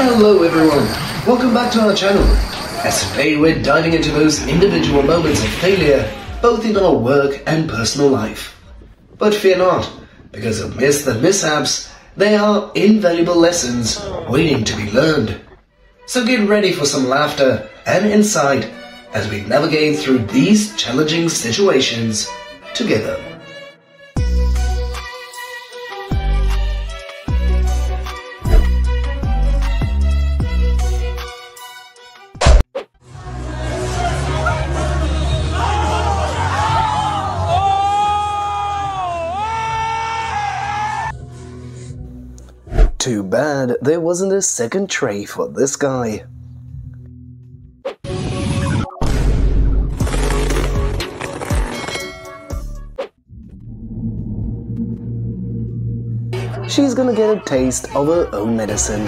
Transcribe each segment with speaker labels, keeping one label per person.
Speaker 1: Hello everyone, welcome back to our channel. As today we're diving into those individual moments of failure, both in our work and personal life. But fear not, because amidst the mishaps, there are invaluable lessons waiting to be learned. So get ready for some laughter and insight as we navigate through these challenging situations together. Bad there wasn't a second tray for this guy. She's gonna get a taste of her own medicine.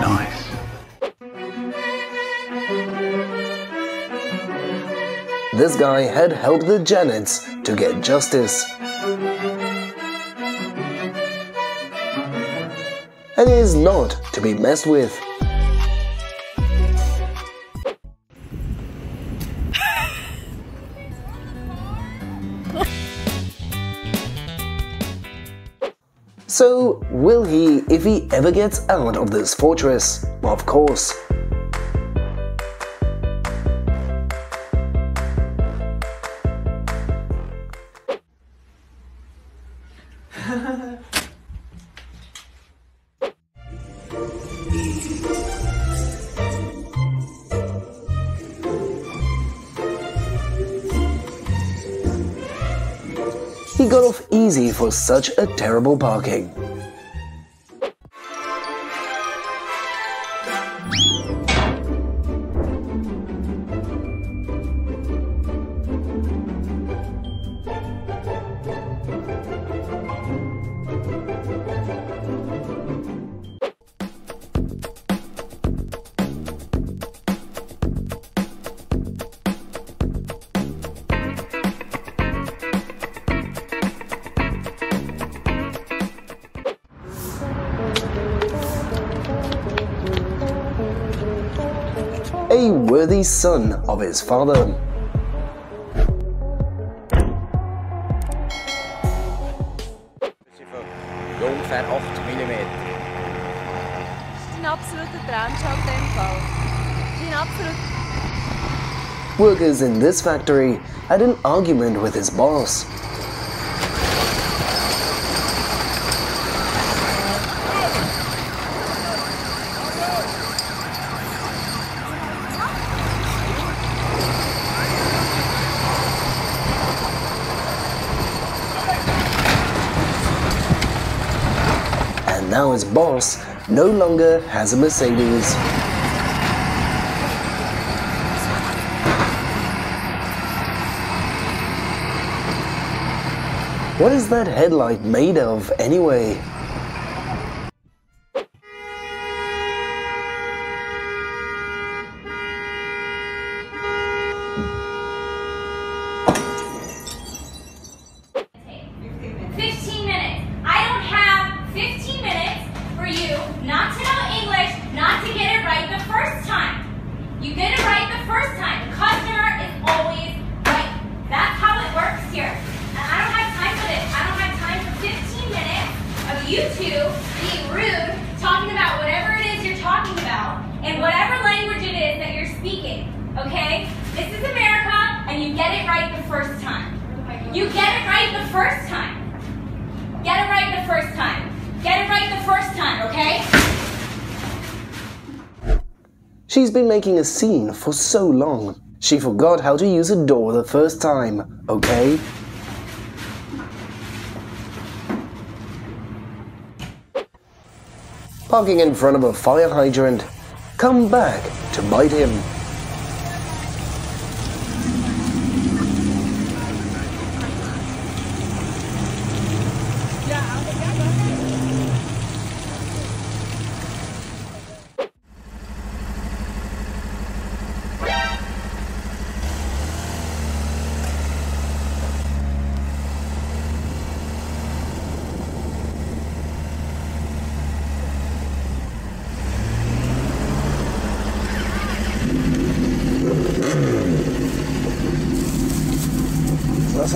Speaker 2: Nice.
Speaker 1: This guy had helped the Janets to get justice. And is not to be messed with. So, will he if he ever gets out of this fortress? Of course. For such a terrible parking. Worthy son of his father.
Speaker 3: ungefähr 8 mm.
Speaker 4: Das ist ein absoluter Traumjob in dem Fall. Ein absolut
Speaker 1: Workers in this factory had an argument with his boss. And now his boss no longer has a Mercedes. What is that headlight made of anyway?
Speaker 5: Fifteen minutes. I don't have fifteen minutes for you not to know English, not to get it right the first time. You get it right the first time. The customer is always right. That's how it works here. And I don't have time for this. I don't have time for 15 minutes of you two being rude, talking about whatever it is you're talking about, in whatever language it is that you're speaking. Okay? This is America, and you get it right the first time. You get it right the first time. Get it right the first time. Get it right the first time, okay?
Speaker 1: She's been making a scene for so long. She forgot how to use a door the first time, okay? Parking in front of a fire hydrant. Come back to bite him.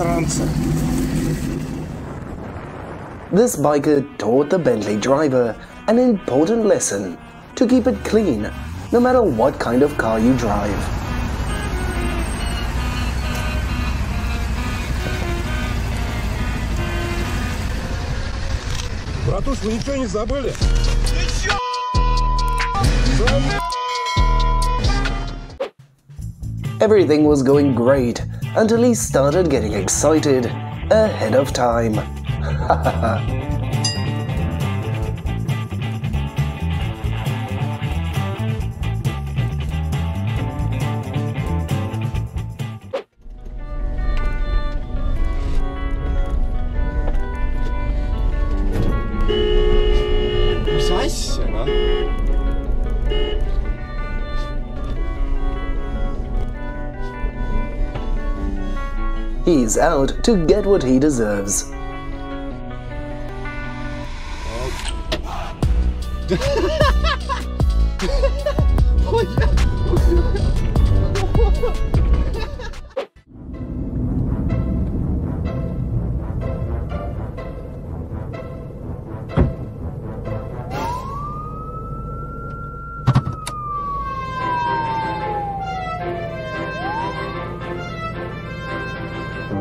Speaker 2: засранца.
Speaker 1: This biker taught the Bentley driver an important lesson to keep it clean no matter what kind of car you drive.
Speaker 2: Братуш, вы ничего не забыли?
Speaker 1: Everything was going great until he started getting excited ahead of time. Out to get what he deserves.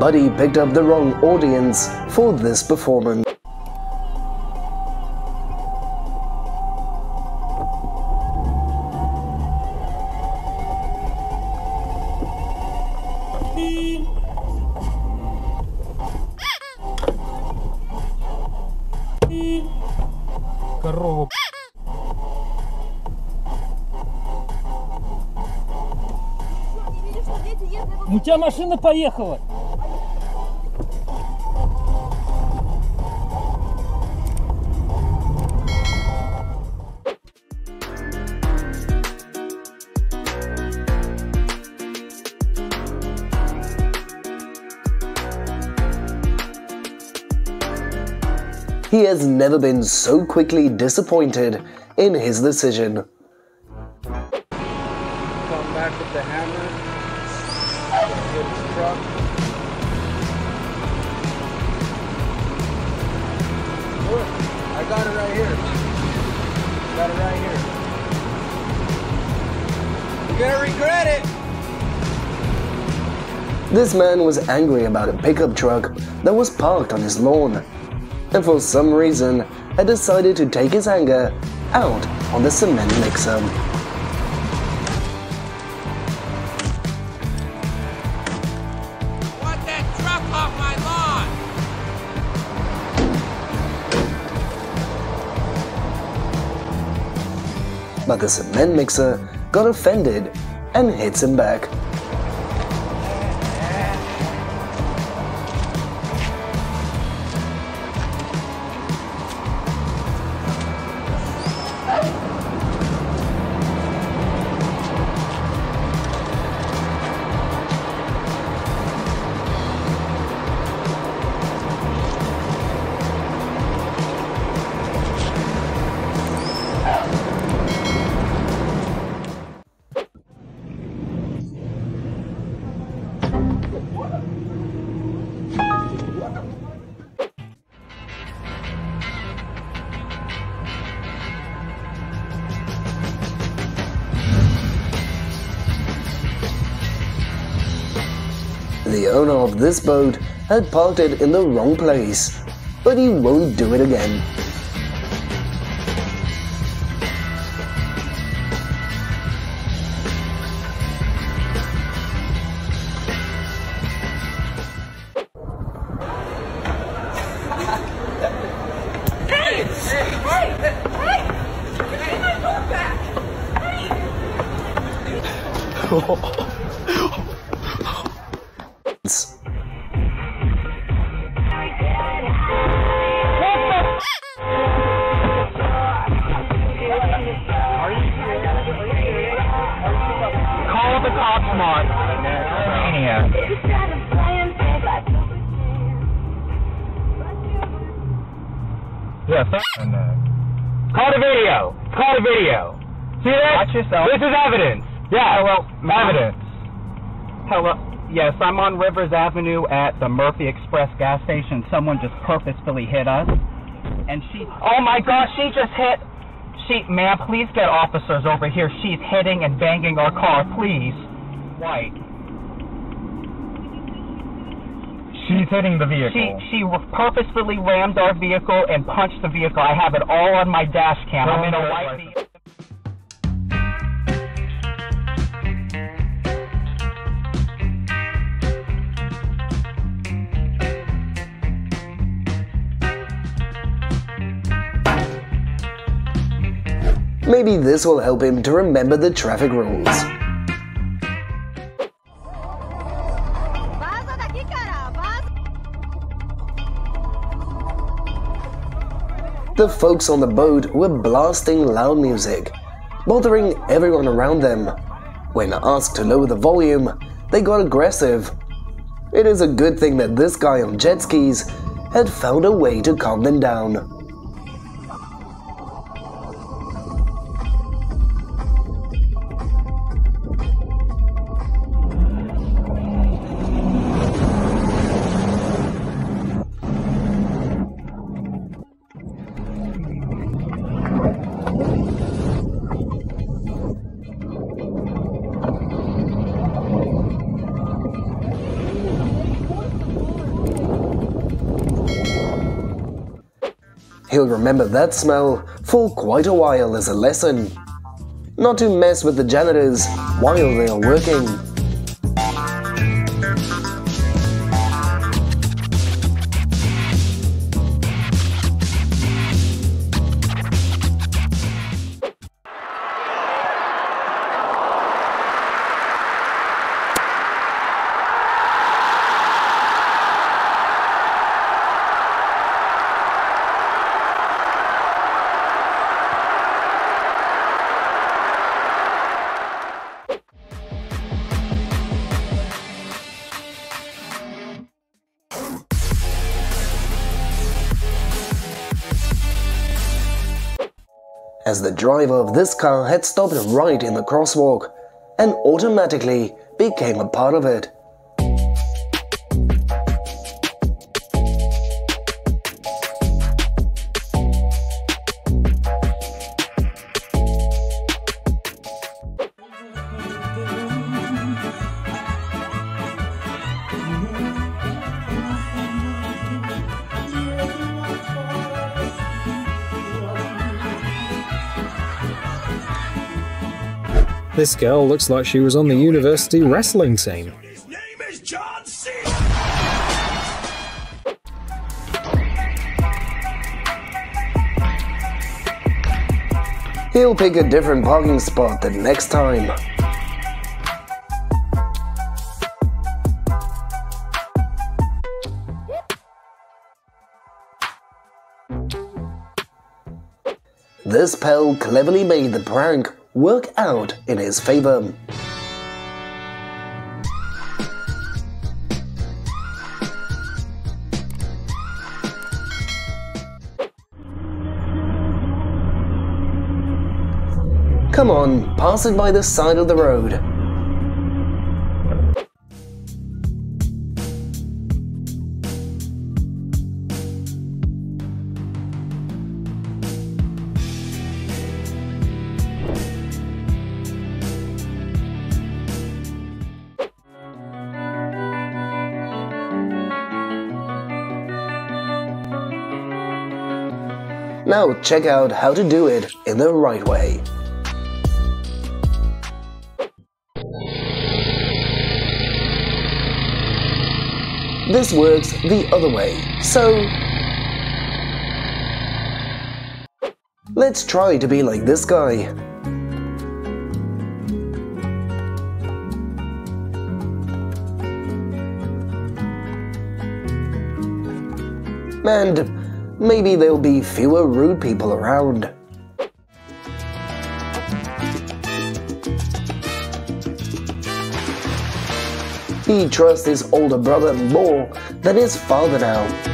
Speaker 1: Buddy picked up the wrong audience for this performance.
Speaker 2: Корову.
Speaker 6: У тебя машина поехала.
Speaker 1: He has never been so quickly disappointed in his decision.
Speaker 3: Come back with the hammer. Hit his truck. Look, I got it right here. Got it right here. You're gonna regret it.
Speaker 1: This man was angry about a pickup truck that was parked on his lawn, and for some reason had decided to take his anger out on the cement mixer.
Speaker 3: Want that truck off my lawn?
Speaker 1: But the cement mixer got offended and hits him back. The owner of this boat had parked it in the wrong place, but he won't do it again.
Speaker 7: Yeah, fuck. Uh, call the video. Call the video. See that? Watch yourself. This is evidence. Yeah, well, evidence. Hello.
Speaker 8: Yes, I'm on Rivers Avenue at the Murphy Express gas station. Someone just purposefully hit us. And she, oh my gosh, she just hit. She, ma'am, please get officers over here. She's hitting and banging our car, please. White.
Speaker 7: She's hitting the vehicle.
Speaker 8: She she purposefully rammed our vehicle and punched the vehicle. I have it all on my dash cam. I'm in a white vehicle.
Speaker 1: Maybe this will help him to remember the traffic rules. The folks on the boat were blasting loud music, bothering everyone around them. When asked to lower the volume, they got aggressive. It is a good thing that this guy on jet skis had found a way to calm them down. Remember that smell for quite a while as a lesson. Not to mess with the janitors while they are working. As the driver of this car had stopped right in the crosswalk and automatically became a part of it.
Speaker 9: This girl looks like she was on the university wrestling team.
Speaker 1: He'll pick a different parking spot the next time. This pal cleverly made the prank work out in his favor. Come on, pass it by the side of the road. Now check out how to do it in the right way. This works the other way, so let's try to be like this guy. And maybe there'll be fewer rude people around. He trusts his older brother more than his father now.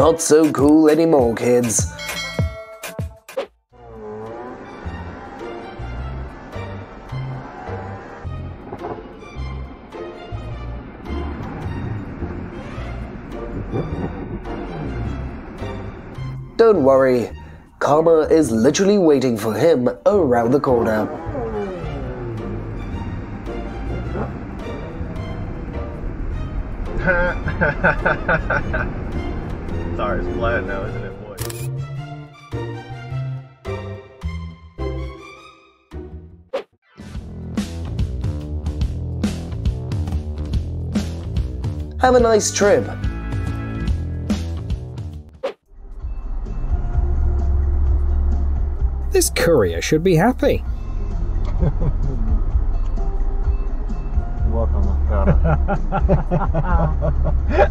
Speaker 1: Not so cool anymore, kids. Don't worry, Karma is literally waiting for him around the corner.
Speaker 10: Sorry, it's flat now, isn't it, boy?
Speaker 1: Have a nice trip.
Speaker 9: This courier should be happy.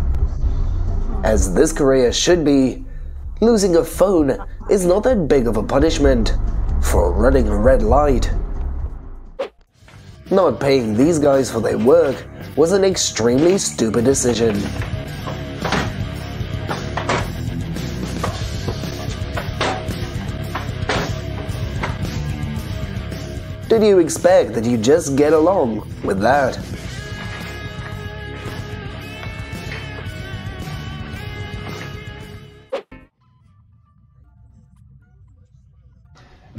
Speaker 1: As this career should be, losing a phone is not that big of a punishment for running a red light. Not paying these guys for their work was an extremely stupid decision. Did you expect that you just get along with that?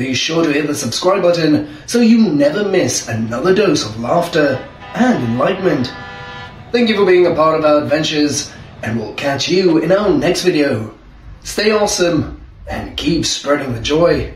Speaker 1: Be sure to hit the subscribe button so you never miss another dose of laughter and enlightenment. Thank you for being a part of our adventures, and we'll catch you in our next video. Stay awesome and keep spreading the joy.